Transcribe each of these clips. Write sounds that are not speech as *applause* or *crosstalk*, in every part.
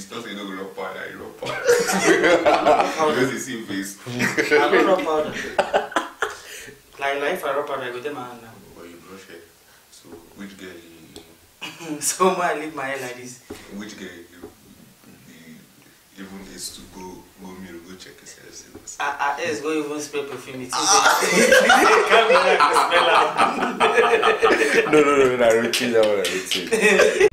this. Don't say no go rub powder, you rub powder. Because you see face. I don't rub powder. like, like if I rub powder, I go to my hand now. But you brush hair. So which girl you, *laughs* so when I leave my hair like this. which girl you, you even is to go go mirror go check his hair. see what's- I, I let's go even spray perfume. It ah, ah, ah. *laughs* can't be like to smell am. no, no, no, no, routine, that one, routine. *laughs*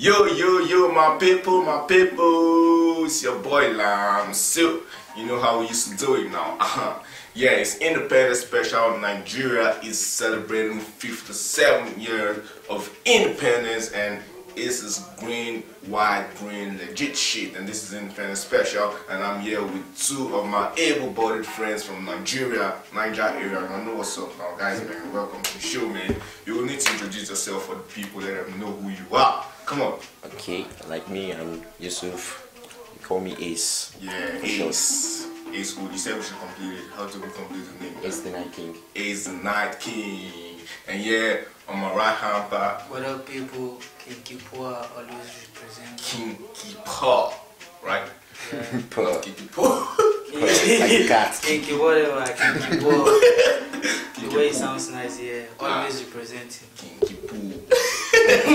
Yo, yo, yo, my people, my people. It's your boy Lam Silk. You know how we used to do it now. *laughs* yeah, it's Independence Special. Nigeria is celebrating 57 years of independence and this is green, white, green, legit shit. And this is Independence Special. And I'm here with two of my able-bodied friends from Nigeria, Niger area. I know what's up now, guys, man. Welcome to the show, man. You will need to introduce yourself for the people, them know who you are. Come on. Okay, like me, I'm Yusuf. You call me Ace. Yeah, For sure. Ace. Ace Wood. You said we should complete it. How do we complete the name? Ace the Night King. Ace the Night King. And yeah, on my right hand back, What up, people? King Kipua always represent. King Kipa. Right? Yeah. Not *laughs* King Kipa. Like a *laughs* cat. Kinky whatever, Kinky boy. The way it sounds nice, yeah. Always representing. King Kipu.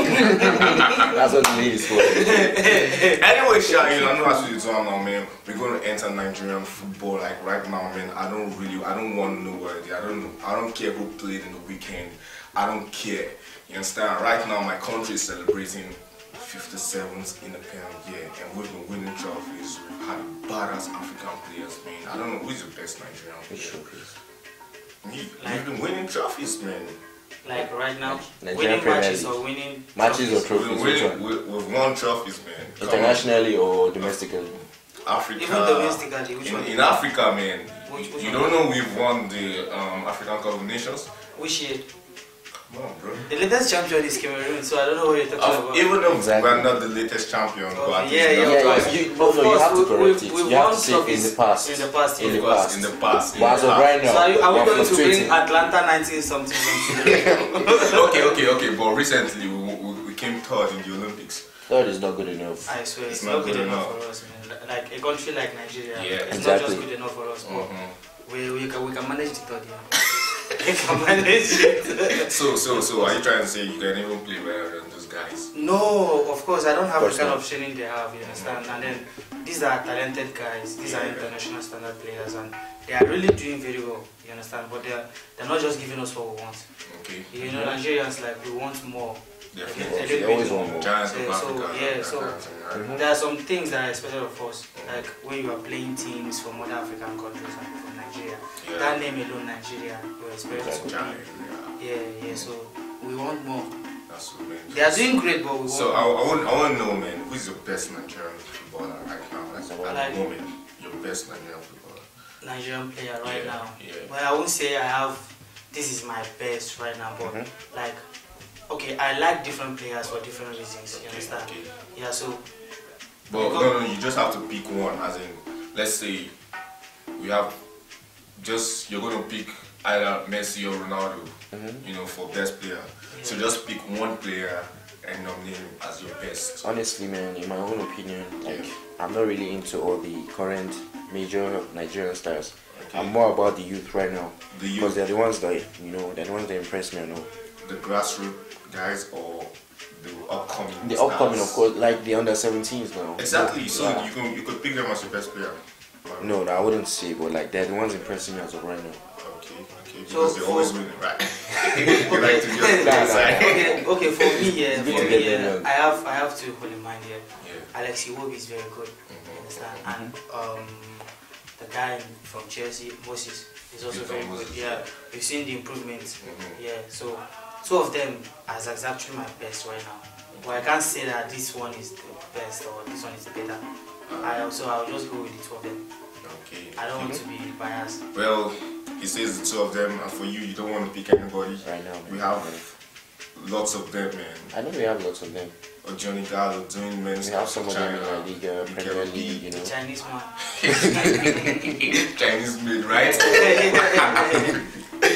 That's what the ladies for. *laughs* Anyway, Sha, you know, I know that's what you're doing now, man. We're gonna enter Nigerian football like right now, man. I don't really, I don't want to know where. I don't know. I don't care who played in the weekend. I don't care. You understand? Right now, my country is celebrating 57th independent year, and we've been winning trophies. We've had badass African players, man. I don't know who's the best Nigerian We player. should, please. You- You've been winning trophies, man. Like right now, Nigerian winning Premier matches League. or winning Matches or trophies. We've, which winning, one? we- we've won trophies, man. Come on. Internationally or domestically? Africa. Even domestically, which in, one? in Africa, man. Which- which you one? don't know we've won the um, African Cup of Nations? Which year? Come on, bro. The latest champion is Cameroon, so I don't know what you're talking Of- about. even though Exactly. we're not the latest champion, but at yeah, yeah, Yeah, of you, no, no, you have to correct we- it. we've You have to say in the past. in the past, In yeah. the Of course, past. in the past. in But the past. right now, So are, you, are we going to bring. Atlanta 19 something something? *laughs* okay, okay, okay. But recently we, we, we came third in the Olympics. Third is not good enough. I swear, it's, It's not not good good enough enough. for us, man. Like a country like Nigeria, Yeah, it's not just good enough for us, but Mhm. we, we, can, we can manage the third year. We can manage it. So, so, so, are you trying to say you can even play better than those guys? no, of course, I don't have Of the kind not. of training they have, you understand? And then these are talented guys, these are international standard players, and they are really doing very well, you understand? But they're, they're not just giving us what we want. Okay. You know, Nigerians, like, we want more. Definitely. A little They bit always more. want more. Giants Yeah, so, Africa. yeah, so- kind of thing, right? There are some things that are expected of us, like when you are playing teams from other African countries and from Nigeria. Yeah. That name alone, Nigeria, you're expected to Giant, be. yeah. Yeah, yeah. So we want more. That's what man. They are doing great, but we want So I, more. I want I want to know, man, who's your best Nigerian footballer right now? Like, at Like- the moment, your best Nigerian footballer. Nigerian player right Yeah, now. yeah. But I won't say I have. This is my best right now, but Mhm. like, okay, I like different players for different reasons. You understand? okay. Yeah. So But no, no, you just have to pick one. As in, let's say we have just you're going to pick either Messi or Ronaldo, Mhm. you know, for best player. So just pick one player and nominate him as your best. Honestly, man, in my own opinion, like Yeah. I'm not really into all the current major Nigerian stars. Okay. I'm more about the youth right now The because they're the ones that you know, they're the ones that impress me. I know the grassroots guys, or the upcoming. the stars? upcoming, of course, like the under 17s now. Exactly. So Yeah. you can you could pick them as your best player. No, no, I wouldn't say, but like they're the ones impressing me as of right now. Okay. Okay. So Because they're always winning, right? *laughs* *laughs* you like to just Nah, nah, okay, *laughs* okay. For me, yeah, for me, yeah. I have I have to hold in mind here. Yeah. Alex Iwobi is very good. You Mhm. understand? And um, the guy from Chelsea, Moses, is also Victor very Moses, good. Yeah, we've seen the improvement. Mhm. Yeah, so two of them as is actually my best right now. But I can't say that this one is the best or this one is the better. I also I'll just go with the two of them. Okay. I don't want to be biased. Well, he says the two of them, and for you, you don't want to pick anybody. Right now, We have lots of them, man. I know we have lots of them. Or Johnny Gallo doing men's We have stuff some for of them in China. La Liga, Mikel Premier League. League, you know. The Chinese man. *laughs* Chinese made, right? *laughs* *laughs*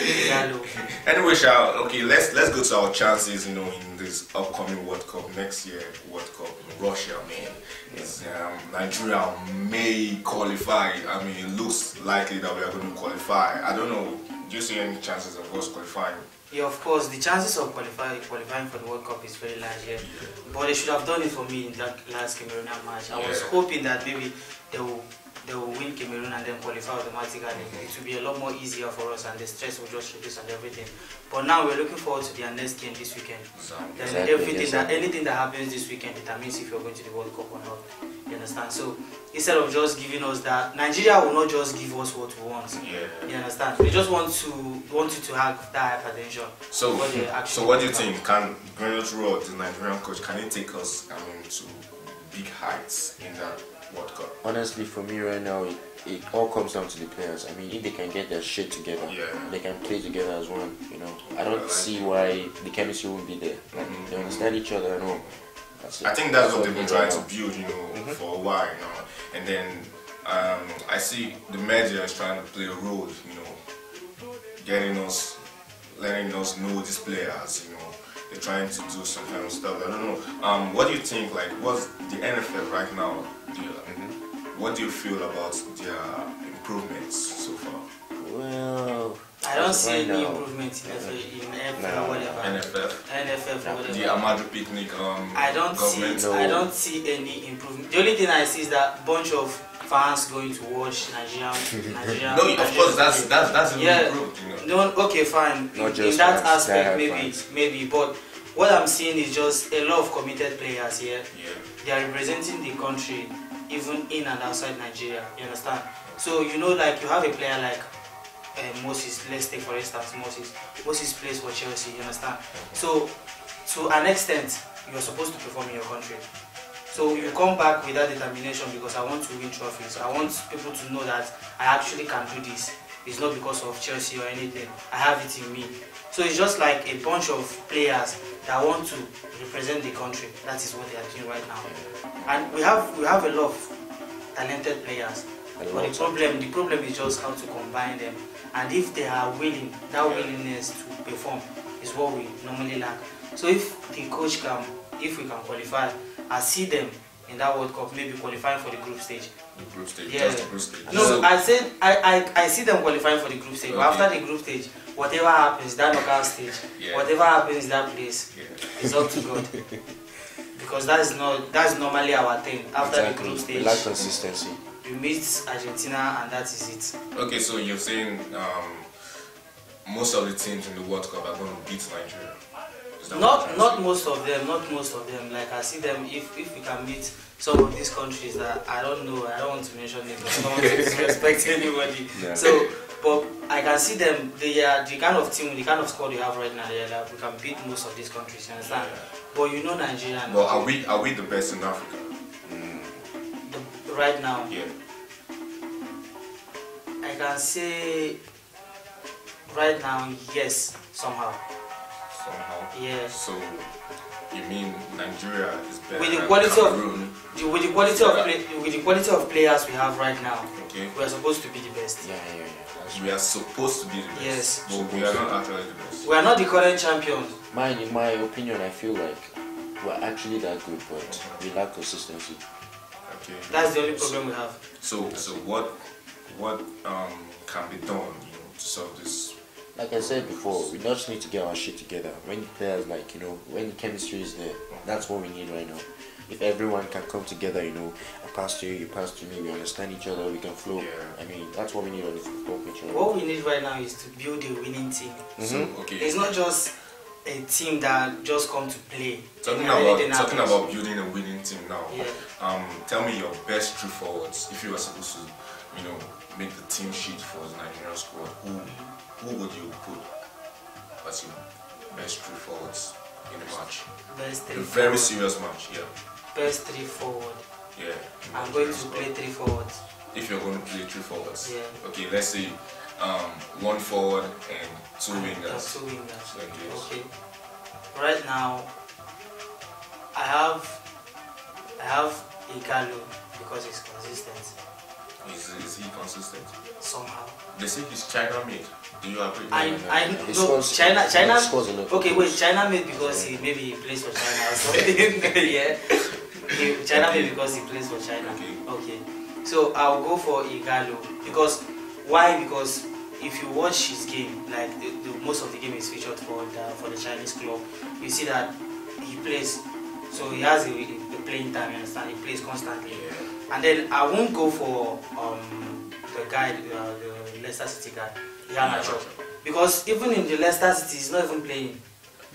*laughs* Anyway, shall okay. Let's let's go to our chances. You know, in this upcoming World Cup next year, World Cup in Russia. Man, it's um, Nigeria may qualify. I mean, it looks likely that we are going to qualify. I don't know. Do you see any chances of us qualifying? Yeah, of course, the chances of qualifying qualifying for the World Cup is very large. Yeah, but they should have done it for me in that last Cameroonian match. I was hoping that maybe they will they will win Cameroon and then qualify automatically. It will be a lot more easier for us, and the stress will just reduce and everything. But now we're looking forward to their next game this weekend. Then Exactly, everything that anything that happens this weekend determines if you're going to the World Cup or not. You understand? So instead of just giving us that, Nigeria will not just give us what we want. Yeah. You understand? They just want to want you to have that hypertension. So, so what do you think? Can Gernot Rohr, the Nigerian coach, can he take us? I mean, to big heights in that World Cup? Honestly, for me right now, it, it all comes down to the players. I mean, if they can get their shit together, Yeah. they can play together as one. You know, I don't like see why the chemistry won't be there. Like, Mhm. They understand each other and all. That's. I think that's what they've been trying to build, you know, Mhm. for a while now. And then um, I see the media is trying to play a role, you know, getting us, letting us know these players, you know. They're trying to do some kind of stuff. I don't know. Um, what do you think? Like, what's the NFL right now? Do you, Mm-hmm. What do you feel about their improvements so far? Well, I don't see right any now, improvement in NFL, in FA No. whatever. NFF, NFF or whatever. the Amaju Pinnick um, I don't government. see No. I don't see any improvement. The only thing I see is that bunch of fans going to watch Nigerian *laughs* Nigerian. No, of course, that's that's that's even Yeah. improved, you know. No, okay, fine. Not in, just in that fans, aspect, maybe, fans. maybe. But what I'm seeing is just a lot of committed players here. Yeah. They are representing the country, even in and outside Nigeria. You understand? So you know, like you have a player like uh, Moses. Let's take for instance Moses. Moses plays for Chelsea. You understand? So to an extent, you are supposed to perform in your country. So you come back with that determination because I want to win trophies. I want people to know that I actually can do this. It's not because of Chelsea or anything. I have it in me. So it's just like a bunch of players that want to represent the country. That is what they are doing right now. And we have we have a lot of talented players. But the problem the problem is just how to combine them. And if they are willing, that willingness to perform is what we normally lack. So if the coach can if we can qualify, I see them in that World Cup maybe qualifying for the group stage. The group stage, Yeah. just the group stage. No, So- I said I, I, I see them qualifying for the group stage. But after the group stage, whatever happens, that knockout stage, Yeah. whatever happens that place, yeah. it's up to God. because that's not that's normally our thing. After the group stage, We lack consistency. you meet Argentina and that is it. Okay, so you're saying um, most of the teams in the World Cup are going to beat Nigeria. That Not not most of them, not most of them. Like I see them if if we can meet some of these countries that I don't know, I don't want to mention names, I don't want to *laughs* disrespect anybody. Yeah. So but I can see them they are the kind of team, the kind of squad we have right now, like we can beat most of these countries, you understand? But you know Nigeria? Well, are we are we the best in Africa? the, right now Yeah. I can say right now yes somehow. Somehow. Yeah. So you mean Nigeria is better With the than quality of- Cameroon? The- With the quality of play, with the quality of players we have right now, Okay. we are supposed to be the best. Yeah, yeah, yeah. We are supposed to be the best. Yes. But we are not actually the best. We are not the current champions. Mine, in my opinion, I feel like we're actually that good, but we lack consistency. Okay. That's the only problem we have. So so what what um can be done, you know, to solve this? Like I said before, we just need to get our shit together. When the players, like, you know, when the chemistry is there, that's what we need right now. If everyone can come together, you know, I pass to you, you pass to me, we understand each other, we can flow. Yeah. I mean, that's what we need on the football pitch. right now. What we need right now is to build a winning team. So Mhm. okay. It's not just a team that just come to play. Talking about talking about building a winning team now. Yeah. Um, tell me your best three forwards. If you were supposed to, you know, make the team sheet for the Nigerian squad, who who would you put as your best three forwards in the match? best A three very forward. serious match. Yeah, best three forward. yeah. I'm going to play three forwards. If you're going to play three forwards. Yeah. Okay, let's say um, one forward and two And wingers. Two wingers. Okay. Okay. Right now, I have I have Ighalo because he's consistent. Is, is he consistent? somehow. They say he's China made. Do you agree? I, no, no, I no. He no, scores- China, China. scores a lot of Okay, wait. China made because he maybe he plays for China or something. *laughs* yeah, He- China made because he plays for China. Okay. Okay, so I'll go for Ighalo because why? Because if you watch his game, like the, the, most of the game is featured for the for the Chinese club, you see that he plays. So he has a, a playing time. You understand? He plays constantly. Yeah. And then I won't go for um, the guy, uh, the Leicester City guy, Iheanacho. Iheanacho. Because even in the Leicester City, he's not even playing.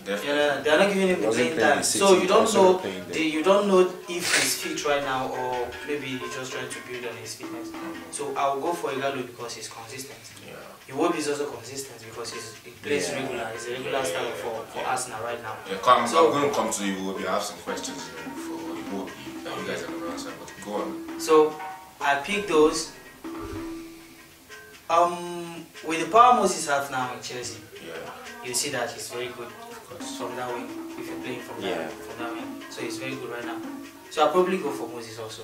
Definitely. Yeah, they're not giving him the playing playing time. in So you don't know, not playing there. the, you don't know if he's fit right now or maybe he's just trying to build on his fitness. So I'll go for Ighalo because he's consistent. Yeah. Iwobi is also consistent because he's, he plays Yeah. regular. He's a regular starter for, for Arsenal right now. Yeah, come, So- I'm going to come to you, Iwobi. I have some questions for Iwobi that you guys are going to answer. But go on. So I picked those. Um, with the power Moses have now in Chelsea, Yeah, you see that he's very good from that wing. If you're playing from that, Yeah. from that wing, so he's very good right now. So I'll probably go for Moses also.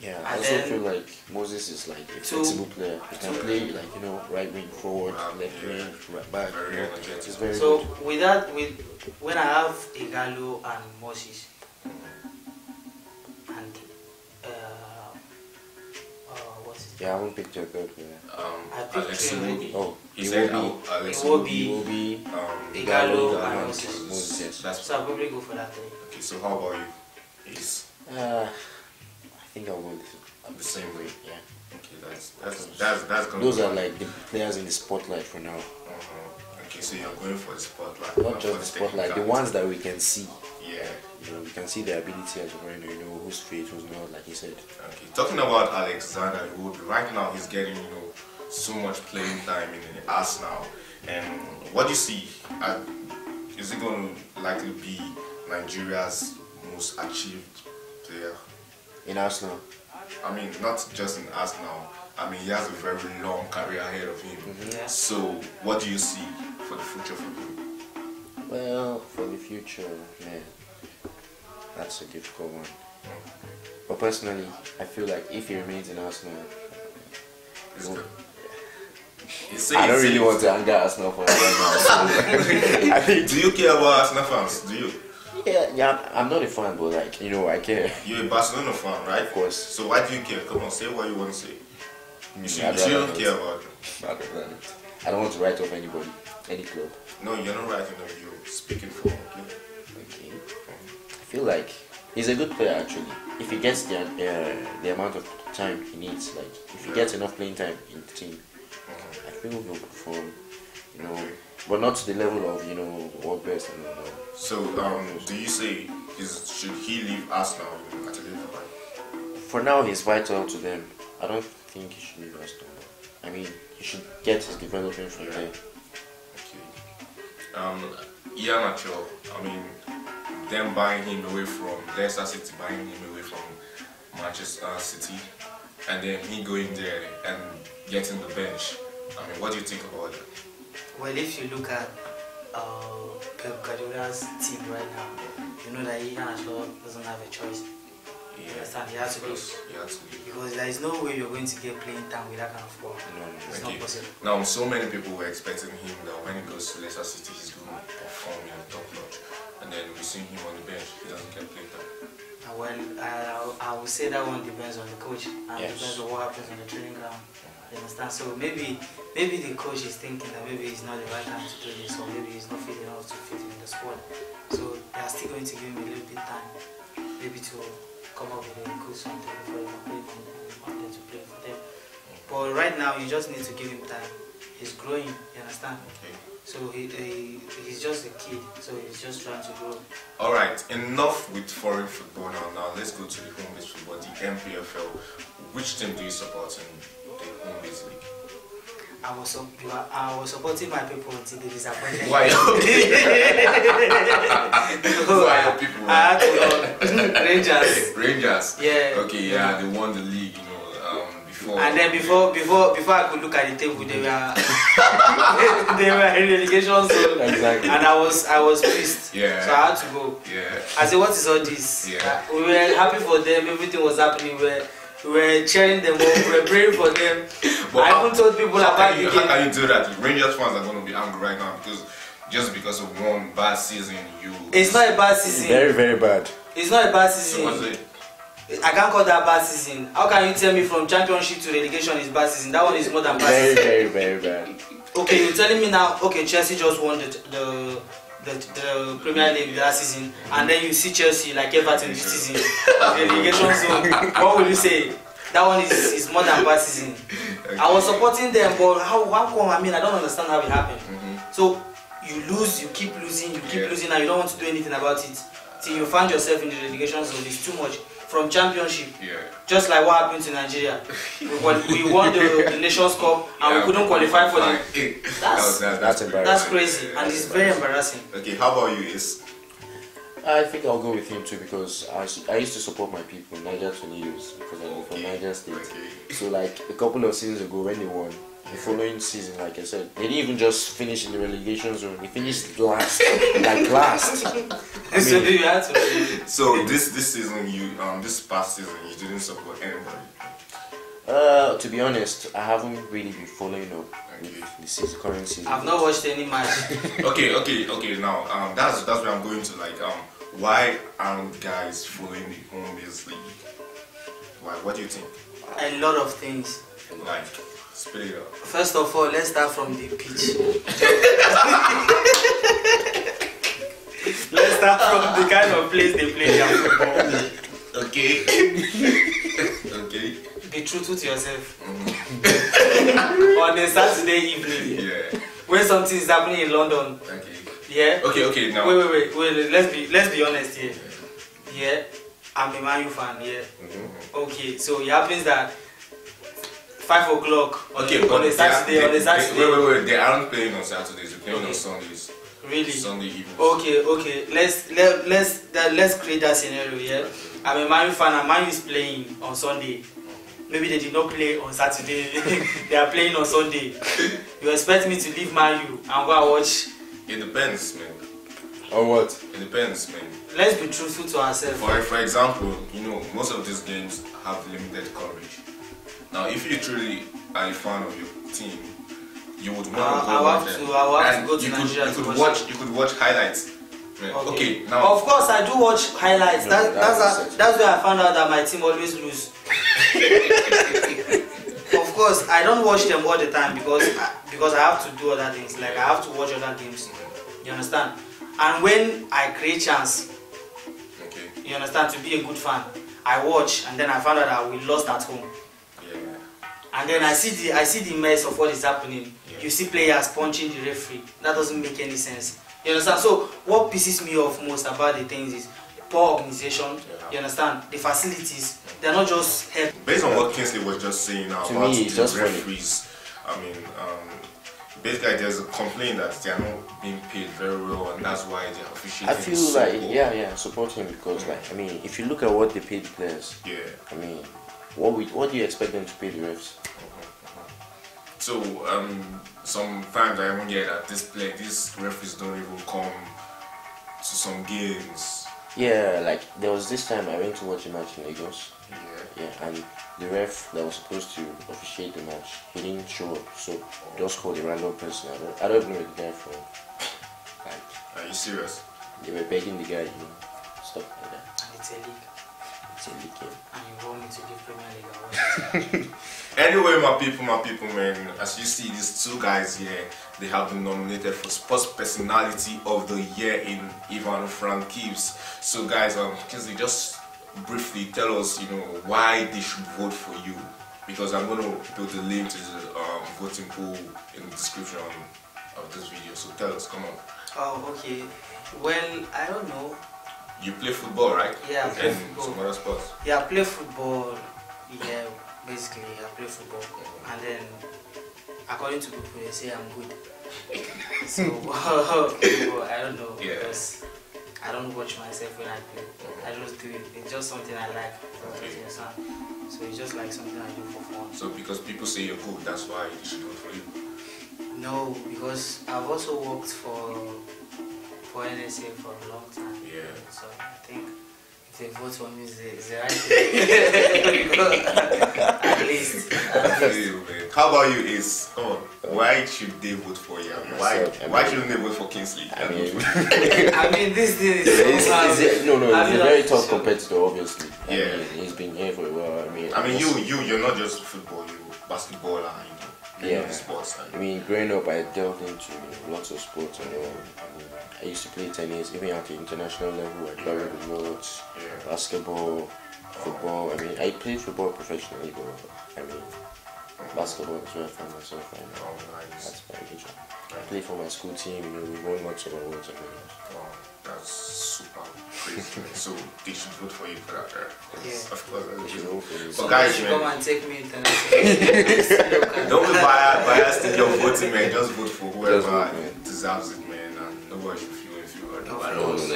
Yeah, And I also feel like Moses is like a So- flexible player. He can play like you know right wing forward, Right, left yeah. wing, right back. Very you know, energetic. He's very So good. with that, with when I have Ighalo and Moses, Yeah, I haven't picked your third. Um, I picked Alex three Iwobi. Oh, He said Iwobi. Al- Alex Iwobi. Iwobi. He will be Um, Ighalo Ighalo and and Moses. Moses. Yes. That's So I'll probably go for that three. okay. So how about you? Is Uh, I think I'll go the, The same way. Yeah. okay. That's that's that's that's going. Those are like the players in the spotlight for now. Uh-huh. Okay, so you're going for the spotlight. Not for just the spotlight, the ones that we can see. Yeah. You know, we can see the ability as a runner. You know who's fit, who's not. Like you said. Okay. Talking about Alexander Iwobi, right now he's getting you know so much playing time in the Arsenal. And what do you see? Uh, is he going to likely be Nigeria's most achieved player? In Arsenal, I mean, not just in Arsenal. I mean, he has a very long career ahead of him. Yeah. So, what do you see for the future for him? well, for the future, man, that's a difficult one. But personally, I feel like if he remains in Arsenal, It's Well, good. I don't really want to anger Arsenal for right now. so *laughs* I think, Do you care about Arsenal fans? Do you? yeah, yeah, I'm not a fan, but like you know, I care. You're a Barcelona fan, right? Of course. So why do you care? Come on, say what you want to say. Mm, you should, I'd you shouldn't rather care about it. *laughs* Rather than it. I don't want to write off anybody, any club. No, you're not writing them. You're speaking for. Okay. I feel like he's a good player actually. If he gets the uh, the amount of time he needs, like if he gets enough playing time in the team, Mhm. I think he'll perform. You know, but not to the level of you know world best and all that. So, um, do you say is, should he leave Arsenal at a? For now, he's vital to them. I don't think he should leave Arsenal. I mean, he should get his development from there. Okay. Um, Iheanacho, I mean, them buying him away from Leicester City, buying him away from Manchester City, and then he going there and getting the bench. I mean, what do you think about that? Well, if you look at uh, Pep Guardiola's team right now, you know that Iheanacho doesn't have a choice. Understand? He has to leave. he has. Because there is no way you're going to get playing time with that kind of ball. No, no, It's Okay. not possible. Now, so many people were expecting him that when he goes to Leicester City, he's going to perform in the top notch. And then we see him on the bench, he doesn't get played time. Uh, Well, I, I would say that one depends on the coach and Yes. depends on what happens on the training ground. You understand? So maybe maybe the coach is thinking that maybe it's not the right time to do this, or maybe he's not fit enough to fit in the squad. So they are still going to give him a little bit time, maybe to come up with a good something before he play for them, want them to play for them. But right now, you just need to give him time. He's growing. You understand? Okay. So he, he he's just a kid. So he's just trying to grow. All right, enough with foreign football now. Now let's go to the home-based football, the NPFL. Which team do you support in the home-based league? I was I was supporting my people until they disappointed. Why? So *laughs* Why I, are people? I had to *laughs* Rangers. Rangers. Yeah. Okay, yeah, they won the league, you know, um, before. And then before before before I could look at the table, they were *laughs* they were in relegation zone. Exactly. And I was I was pissed. Yeah. So I had to go. Yeah. I said, what is all this? Yeah. Uh, we were happy for them. Everything was happening. We were we were cheering them up, we were praying for them. But I how- even told people How about can, the you, how can you do that? Rangers fans are going to be angry right now because just because of one bad season, you. It's not a bad season. Very, very bad. It's not a bad So season. it? I can't call that bad season. How can you tell me from championship to relegation is bad season? That one is more than bad Very, season. very, very bad. Okay, you're telling me now. Okay, Chelsea just won the the the, the Premier League last season, and then you see Chelsea like Everton this season, *laughs* relegation zone. What will you say? That one is, is more than bad season. I was supporting them, but how how come? I mean, I don't understand how it happened. Mm-hmm. So you lose, you keep losing, you keep Yeah. losing, and you don't want to do anything about it. Till you find yourself in the relegation zone, it's too much. From championship, Yeah. just like what happened to Nigeria, we, won- we won the, the Nations Cup and we couldn't qualify for the. *laughs* That's, That's- that's, that's embarrassing. That's crazy, and it's very embarrassing. Okay, how about you? Is I think I'll go with him too because I, I used to support my people, Niger Tornadoes, because I'm from Niger State. Okay. So like a couple of seasons ago when they won, the following season, like I said, they didn't even just finish in the relegation zone. They finished last, like last. *laughs* so you had to. so this this season you um this past season you didn't support anybody. Uh, to be honest, I haven't really been following up Okay. with the season, current season. I've not watched any match. *laughs* Okay, okay, okay. Now um that's that's where I'm going to like um why aren't guys following the home based league? Why? What do you think? A lot of things. Like spit it up. First of all, let's start from the pitch. *laughs* let's start from the kind of place they play their football. Okay. *laughs* okay. Be truthful to yourself. *laughs* On a Saturday evening, Yeah. when something is happening in London, Okay. yeah. Okay. Okay. Now. Wait, wait, wait, wait. Let's be let's be honest here. Yeah, I'm a Man U fan. Yeah. Mhm. Okay, so it happens that five o'clock Okay, a, but on a Saturday, are- on they- a Saturday. Wait, wait, wait. They aren't playing on Saturdays. They're playing on Sundays. Really? Sunday evenings. Okay, okay. Let's let let's that, let's create that scenario. Yeah, I'm a Man fan and Man is playing on Sunday. Maybe they did not play on Saturday. *laughs* they are playing on Sunday. *laughs* You expect me to leave Man U and go and watch? It depends, man. Or what? It depends, man. Let's be truthful to ourselves. For for example, you know, most of these games have limited coverage. Now, if you truly are a fan of your team, you would want I- to go will watch them. to- I will have to go to you could, Nigeria you could watch watch. You could watch highlights. Man, Okay. now. of course, I do watch highlights. No, that, that's that's a, that's where I found out that my team always lose. *laughs* of course, I don't watch them all the time because I, because I have to do other things. Like I have to watch other games. You understand? And when I create chance, Okay. you understand, to be a good fan, I watch and then I found out that we lost at home. Yeah. And then I see the I see the mess of what is happening. Yeah. You see players punching the referee. That doesn't make any sense. You understand? So what pisses me off most about the things is poor organization. Yeah. You understand? The facilities. They're not just help. Based on what Kingsley was just saying now To about me, the just funny. referees, I mean, um, basically there's a complaint that they are not being paid very well, and that's why they're officiating. I feel so like poor. yeah, yeah, support him because like I mean, if you look at what they pay the players, Yeah. I mean, what we what do you expect them to pay the refs? So um, sometimes I even hear that this play, these referees don't even come to some games. Yeah, like there was this time I went to watch a match in Lagos. Yeah. Yeah, and the ref that was supposed to officiate the match, he didn't show up. So just called a random person. I don't, I don't know the guy from. Like Are you serious? they were begging the guy, you know, stuff like that. And it's a league. *laughs* Anyway, my people, my people, man, as you see, these two guys here, they have been nominated for Sports Personality of the Year in Ivan Frankivs. So, guys, um, Kingsley, just briefly tell us, you know, why they should vote for you. Because I'm going to put the link to the um, voting pool in the description of this video. So, tell us, come on. Oh, okay. Well, I don't know. You play football, right? Yeah, I play And football. some other sports. Yeah, I play football. Yeah, basically, I play football. And then, according to people, they say I'm good. *laughs* so, *laughs* I don't know. Yeah. Because I don't watch myself when I play. I just do it. It's just something I like. Okay. So, it's just like something I do for fun. So, because people say you're good, that's why you should vote for you. No, because I've also worked for for NSA for a long time. Yeah. So I think if they vote for me, it's the, it's right *laughs* thing. *laughs* at least. At least. How about you? Is oh, why should they vote for you? Why Myself, I why shouldn't they vote for Kingsley? I mean, *laughs* I mean, this thing is It's, so hard. it's a, no, no, I he's mean, a very tough so- competitor, obviously. I Yeah. mean, he's been here for a while. I mean, I mean, you you you're not just football. You basketball and you know, you Yeah. sports. I mean, growing up, I delved into you know, lots of sports. I, mean, I used to play tennis, even at the international level. I traveled the world, yeah. basketball, football. I mean, I played football professionally, but I mean, basketball is where I find myself right now. Oh, nice. That's my religion. I play for my school team. You know, we won lots of awards and medals. Oh, that's super crazy. so they should vote for you for that, right? Yeah. Of course. They that's should true. vote for me. But So guys, you man- come and take me international. Don't be biased, biased in your voting, man. Just vote for whoever Just vote, deserves it, man. And nobody should feel inferior. No, Nobody no, knows. no.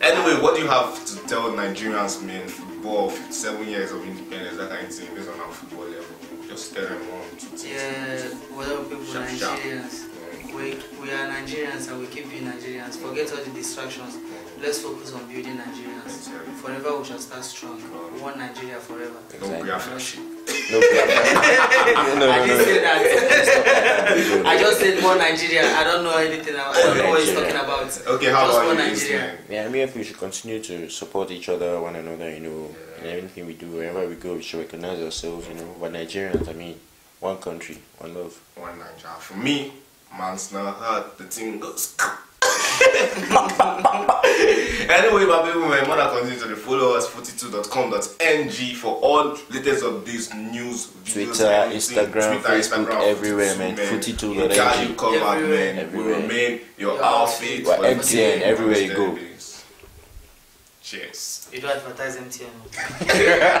Anyway, what do you have to tell Nigerians, man? Football, 57 years of independence, that kind of thing, based on our football level. Just tell them one, two things. Yeah, whatever people, Sharp, sharp. Nigerians. We, we are Nigerians and we keep being Nigerians. Forget all the distractions. Let's focus on building Nigerians. Forever we shall start strong. We want Nigeria forever. Don't be after shit. *laughs* No, no, no, I no, didn't say that. No. I just said more Nigeria. I don't know anything. I don't know what he's talking about. Okay, how Just about one you, Nigeria. Yeah, I mean, if we should continue to support each other, one another, you know, in everything we do, wherever we go, we should recognize ourselves, you know. We're Nigerians, I mean, one country, one love. One Nigeria. For me, man's not hard. The thing goes. *laughs* anyway, my people, my mother continues to the follow us footytool.com.ng for all latest of updates, news, videos, Twitter, everything. Instagram, Facebook, everywhere, man. FootyTool, FootyTool We got you covered, Everywhere. man. Everywhere. We remain your Your outfit. outfit. for We're MTN, everywhere you go. Cheers. You don't advertise MTN. *laughs*